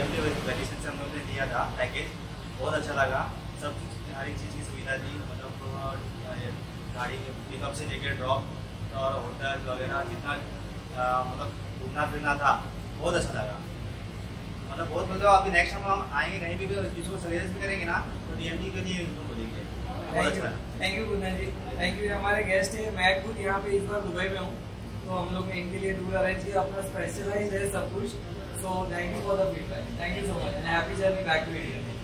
DMD vacation से हम लोग ने लिया था पैकेज बहुत अच्छा लगा। सब हर एक चीज़ की सुविधा थी मतलब गाड़ी पिकअप से लेकर ड्रॉप और होटल वगैरह जितना मतलब घूमना फिरना था बहुत अच्छा लगा। मतलब बहुत मतलब अभी नेक्स्ट टाइम हम आएँगे कहीं भी किसी को सजेस्ट भी करेंगे ना तो डीएमडी के लिए बोलेंगे। थैंक यू लगा। Thank you Kundan ji. Thank you हमारे गेस्ट है। मैं खुद यहाँ पे इस बार दुबई में हूँ। तो हम लोग इनके लिए टूर अरेंज किया अपना स्पेशलाइज है सब कुछ। So thank you for the feedback thank you so much and happy journey back to India